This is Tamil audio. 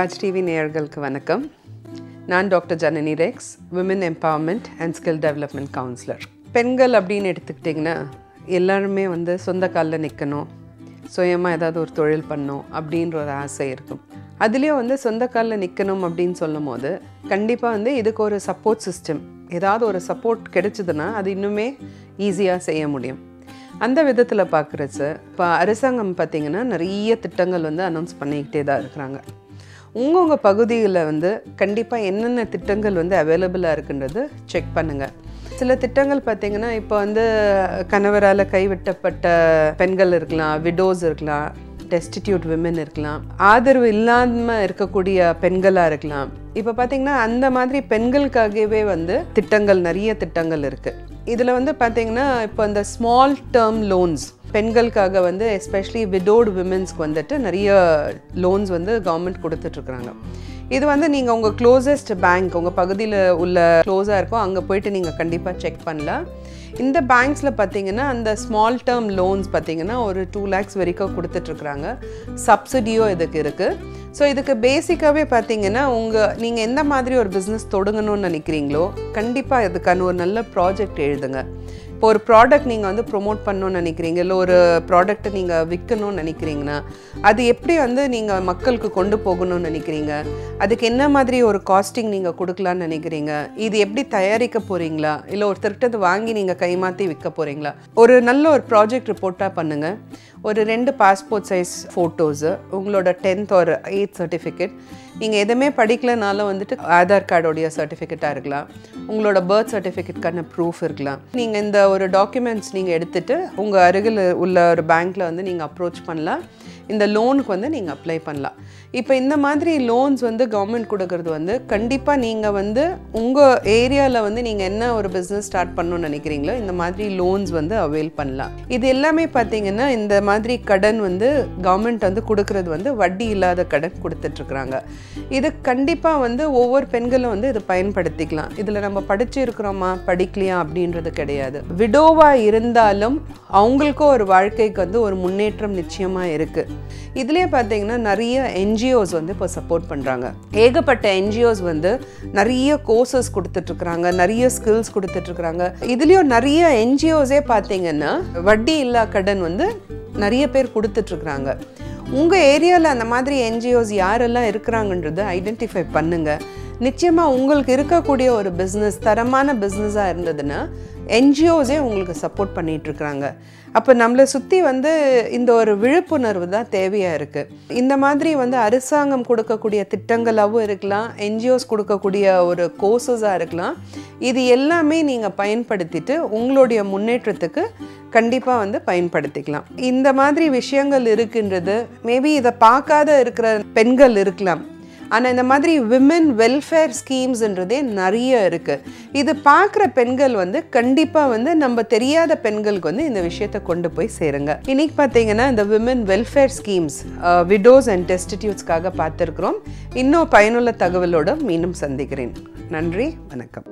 ராஜ் டிவி நேயர்களுக்கு வணக்கம். நான் doctor Janani Rex women empowerment and skill development counsellor பெண்கள் அப்படின்னு எடுத்துக்கிட்டிங்கன்னா எல்லாருமே வந்து சொந்த காலில் நிற்கணும் சுயமாக ஏதாவது ஒரு தொழில் பண்ணும் அப்படின்ற ஒரு ஆசை இருக்கும். அதுலேயும் வந்து சொந்த காலில் நிற்கணும் அப்படின்னு சொல்லும் போது கண்டிப்பாக வந்து இதுக்கு ஒரு சப்போர்ட் சிஸ்டம் ஏதாவது ஒரு சப்போர்ட் கிடைச்சதுன்னா அது இன்னுமே ஈஸியாக செய்ய முடியும். அந்த விதத்தில் பார்க்குறச்சு இப்போ அரசாங்கம் பார்த்திங்கன்னா நிறைய திட்டங்கள் வந்து அனௌன்ஸ் பண்ணிக்கிட்டே தான் இருக்கிறாங்க. உங்கவுங்க பகுதியில் வந்து கண்டிப்பாக என்னென்ன திட்டங்கள் வந்து அவைலபிளாக இருக்குன்றது செக் பண்ணுங்கள் சில திட்டங்கள் பார்த்தீங்கன்னா இப்போ வந்து கணவரால் கைவிட்டப்பட்ட பெண்கள் இருக்கலாம் விடோஸ் இருக்கலாம் டெஸ்டிடியூட் விமன் இருக்கலாம் ஆதரவு இல்லாமல் இருக்கக்கூடிய பெண்களாக இருக்கலாம். இப்போ பார்த்தீங்கன்னா அந்த மாதிரி பெண்களுக்காகவே வந்து திட்டங்கள் நிறைய திட்டங்கள் இருக்குது இதில் வந்து பார்த்தீங்கன்னா இப்போ இந்த ஸ்மால் டேர்ம் லோன்ஸ் பெண்களுக்காக வந்து எஸ்பெஷலி விடோடு விமென்ஸ்க்கு வந்துட்டு நிறைய லோன்ஸ் வந்து கவர்மெண்ட் கொடுத்துட்ருக்குறாங்க. இது வந்து நீங்கள் உங்கள் க்ளோசஸ்ட் பேங்க் உங்கள் பகுதியில் உள்ள க்ளோஸாக இருக்கோ அங்கே போயிட்டு நீங்கள் கண்டிப்பாக செக் பண்ணலாம். இந்த பேங்க்ஸில் பார்த்தீங்கன்னா அந்த ஸ்மால் டேர்ம் லோன்ஸ் பார்த்தீங்கன்னா ஒரு டூ லேக்ஸ் வரைக்கும் கொடுத்துட்ருக்குறாங்க. சப்சிடியோ இதுக்கு இருக்குது ஸோ இதுக்கு பேசிக்காகவே பார்த்தீங்கன்னா உங்கள் நீங்கள் எந்த மாதிரி ஒரு பிஸ்னஸ் தொடங்கணும்னு நினைக்கிறீங்களோ கண்டிப்பாக இதுக்கான ஒரு நல்ல ப்ராஜெக்ட் எழுதுங்க. இப்போ ஒரு ப்ராடக்ட் நீங்கள் வந்து ப்ரொமோட் பண்ணணும்னு நினைக்கிறீங்க இல்லை ஒரு ப்ராடக்ட்டை நீங்கள் விற்கணும்னு நினைக்கிறீங்கன்னா அது எப்படி வந்து நீங்கள் மக்களுக்கு கொண்டு போகணும்னு நினைக்கிறீங்க? அதுக்கு என்ன மாதிரி ஒரு காஸ்டிங் நீங்கள் கொடுக்கலான்னு நினைக்கிறீங்க? இது எப்படி தயாரிக்க போகிறீங்களா இல்லை ஒருத்தர்கிட்ட வாங்கி நீங்கள் கைமாற்றி விற்க போகிறீங்களா ஒரு நல்ல ஒரு ப்ராஜெக்ட் ரிப்போர்ட்டாக பண்ணுங்கள் ஒரு ரெண்டு பாஸ்போர்ட் சைஸ் ஃபோட்டோஸு உங்களோட டென்த் ஒரு எயித் சர்டிஃபிகேட் நீங்கள் எதுவுமே படிக்கலனாலும் வந்துட்டு ஆதார் கார்டோடைய சர்டிஃபிகேட்டாக இருக்கலாம். உங்களோட பர்த் சர்டிஃபிகேட்கான ப்ரூஃப் இருக்கலாம். நீங்கள் இந்த ஒரு டாக்குமெண்ட்ஸ் நீங்கள் எடுத்துகிட்டு உங்கள் அருகில் உள்ள ஒரு பேங்க்கில் வந்து நீங்கள் அப்ரோச் பண்ணலாம். இந்த லோனுக்கு வந்து நீங்கள் அப்ளை பண்ணலாம். இப்போ இந்த மாதிரி லோன்ஸ் வந்து கவர்மெண்ட் கொடுக்கறது வந்து கண்டிப்பாக நீங்கள் வந்து உங்கள் ஏரியாவில் வந்து நீங்கள் என்ன ஒரு பிஸ்னஸ் ஸ்டார்ட் பண்ணணும்னு நினைக்கிறீங்களோ இந்த மாதிரி லோன்ஸ் வந்து அவைல் பண்ணலாம். இது எல்லாமே பார்த்தீங்கன்னா இந்த மாதிரி கடன் வந்து கவர்மெண்ட் வந்து கொடுக்கறது வந்து வட்டி இல்லாத கடன் கொடுத்துட்ருக்குறாங்க. இது கண்டிப்பாக வந்து ஒவ்வொரு பெண்களும் வந்து இதை பயன்படுத்திக்கலாம். இதில் நம்ம படிச்சிருக்கிறோமா படிக்கலையா அப்படின்றது கிடையாது. விடோவாக இருந்தாலும் அவங்களுக்கும் ஒரு வாழ்க்கைக்கு வந்து ஒரு முன்னேற்றம் நிச்சயமாக இருக்குது இதுலேயே பார்த்தீங்கன்னா நிறைய என்ஜிஓஸ் வந்து இப்போ சப்போர்ட் பண்ணுறாங்க ஏகப்பட்ட என்ஜிஓஸ் வந்து நிறைய கோர்சஸ் கொடுத்துட்ருக்குறாங்க நிறைய ஸ்கில்ஸ் கொடுத்துட்ருக்குறாங்க. இதுலேயும் நிறைய என்ஜிஓஸே பார்த்தீங்கன்னா வட்டி இல்லா கடன் வந்து நிறைய பேர் கொடுத்துட்ருக்குறாங்க. உங்கள் ஏரியாவில் அந்த மாதிரி என்ஜிஓஸ் யாரெல்லாம் இருக்கிறாங்கன்றதை ஐடென்டிஃபை பண்ணுங்கள் நிச்சயமாக உங்களுக்கு இருக்கக்கூடிய ஒரு பிஸ்னஸ் தரமான பிஸ்னஸாக இருந்ததுன்னா என்ஜிஓஸே உங்களுக்கு சப்போர்ட் பண்ணிகிட்ருக்குறாங்க அப்போ நம்மளை சுற்றி வந்து இந்த ஒரு விழிப்புணர்வு தான் தேவையாக இருக்குது இந்த மாதிரி வந்து அரசாங்கம் கொடுக்கக்கூடிய திட்டங்களாகவும் இருக்கலாம் என்ஜிஓஸ் கொடுக்கக்கூடிய ஒரு கோர்சஸாக இருக்கலாம். இது எல்லாமே நீங்கள் பயன்படுத்திட்டு உங்களுடைய முன்னேற்றத்துக்கு கண்டிப்பாக வந்து பயன்படுத்திக்கலாம். இந்த மாதிரி விஷயங்கள் இருக்கின்றது மேபி இதை பார்க்காத இருக்கிற பெண்கள் இருக்கலாம். ஆனால் இந்த மாதிரி விமன் வெல்ஃபேர் ஸ்கீம்ஸ்ன்றதே நிறைய இருக்குது இது பார்க்குற பெண்கள் வந்து கண்டிப்பாக வந்து நம்ம தெரியாத பெண்களுக்கு வந்து இந்த விஷயத்தை கொண்டு போய் சேருங்க. இன்னைக்கு பார்த்தீங்கன்னா இந்த women welfare schemes widows and டெஸ்டிடியூட்ஸ்க்காக பார்த்துருக்குறோம். இன்னும் பயனுள்ள தகவலோடு மீண்டும் சந்திக்கிறேன். நன்றி வணக்கம்.